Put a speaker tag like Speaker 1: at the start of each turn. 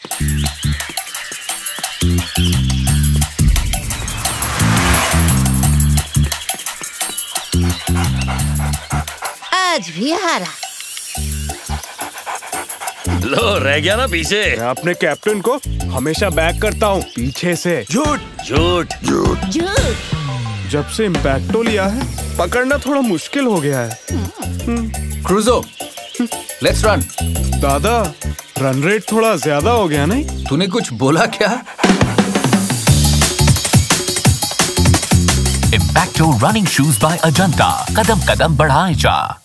Speaker 1: आज भी हारा।
Speaker 2: लो रह गया ना पीछे।
Speaker 3: मैं अपने कैप्टन को हमेशा बैक करता हूँ पीछे से। झूठ।
Speaker 2: झूठ।
Speaker 1: झूठ।
Speaker 3: झूठ जब से इम्पैक्टो लिया है पकड़ना थोड़ा मुश्किल हो गया है।
Speaker 4: क्रूजो लेट्स रन
Speaker 3: दादा रन रेट थोड़ा ज़्यादा हो गया नहीं?
Speaker 4: तूने कुछ बोला क्या?
Speaker 5: Impakto running shoes by Ajanta कदम कदम बढ़ाए जा।